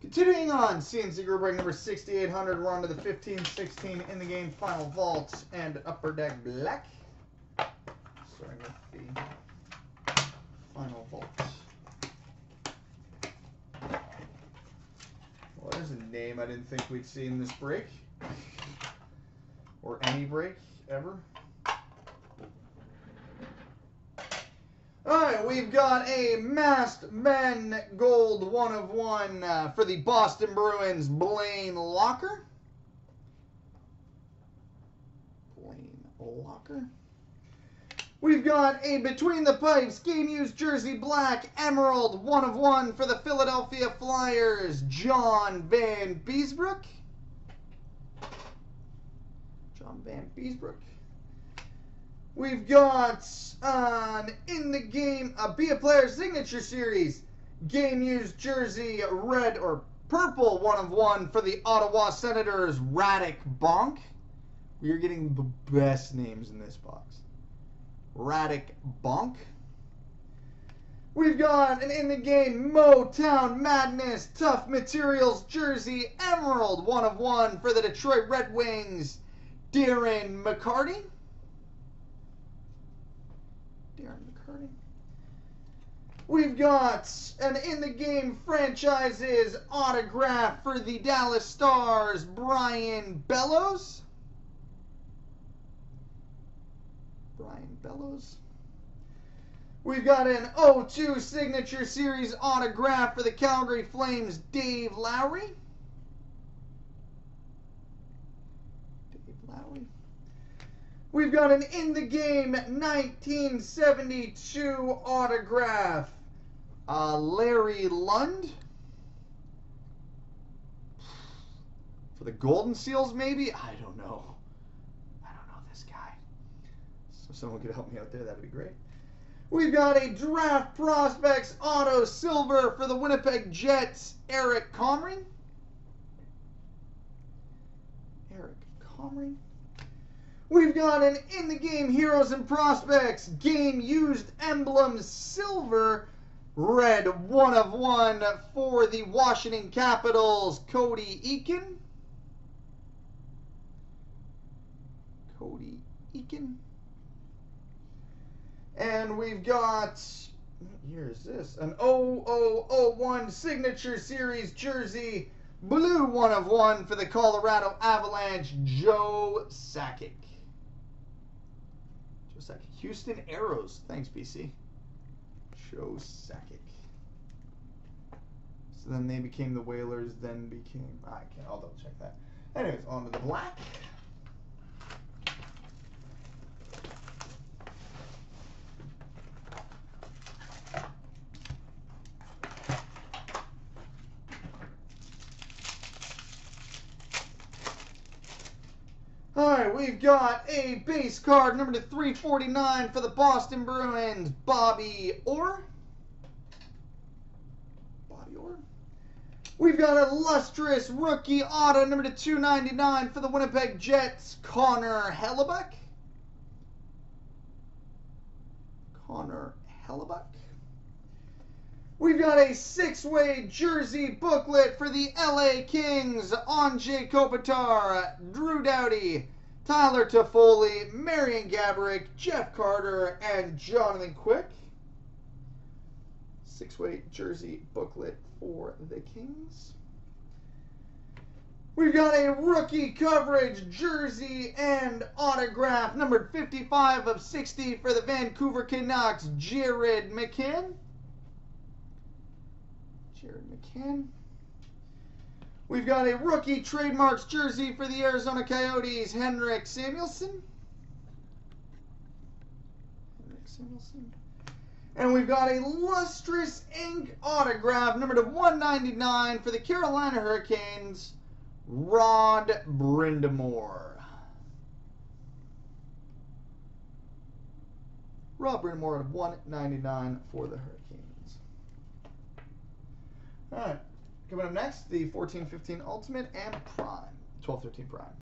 Continuing on, CNC group break number 6800. We're on to the 1516 in the game final vault and upper deck black. Starting with the final vault. Well, there's a name I didn't think we'd see in this break. Or any break ever. Alright, we've got a masked men gold one of one uh, for the Boston Bruins, Blaine Lacher. Blaine Lacher. We've got a Between the Pipes game used jersey black emerald one of one for the Philadelphia Flyers, John Vanbiesbrouck. John Vanbiesbrouck. We've got an in the game a Be a Player signature series game used jersey red or purple one of one for the Ottawa Senators Radek Bonk. We are getting the best names in this box. Radek Bonk. We've got an in the game Motown Madness Tough Materials jersey emerald one of one for the Detroit Red Wings Darren McCarty. Darren McCarty. We've got an in the game franchises autograph for the Dallas Stars, Brian Bellows. Brian Bellows. We've got an 0-2 signature series autograph for the Calgary Flames, Dave Lowry. Dave Lowry. We've got an in the game 1972 autograph. Uh, Larry Lund. For the Golden Seals, maybe? I don't know. I don't know this guy. So someone could help me out there, that'd be great. We've got a draft prospects auto silver for the Winnipeg Jets, Eric Comrie. Eric Comrie. We've got an in the game Heroes and Prospects game used emblem silver red one of one for the Washington Capitals, Cody Eakin. Cody Eakin. And we've got, is this? An 0001 Signature Series jersey, blue one of one for the Colorado Avalanche, Joe Sakic. Joe Sakic. Houston Aeros. Thanks, BC. Joe Sakic. So then they became the Whalers, then became, I can't, I'll double check that. Anyways, on to the black. All right, we've got a base card, number to 349 for the Boston Bruins, Bobby Orr. Bobby Orr. We've got a lustrous rookie auto, number to 299 for the Winnipeg Jets, Connor Hellebuyck. Connor Hellebuyck. We've got a six-way jersey booklet for the LA Kings. Anze Kopitar, Drew Doughty, Tyler Toffoli, Marian Gaborik, Jeff Carter, and Jonathan Quick. Six-way jersey booklet for the Kings. We've got a rookie coverage jersey and autograph, numbered 55 of 60 for the Vancouver Canucks, Jared McCann. Jared McCann. We've got a rookie trademarks jersey for the Arizona Coyotes, Henrik Samuelsson. Henrik Samuelsson. And we've got a lustrous ink autograph, number to 199 for the Carolina Hurricanes, Rod Brind'Amour. Rod Brind'Amour at 199 for the Hurricanes. All right. Coming up next, the 1415 Ultimate and Prime. 1213 Prime.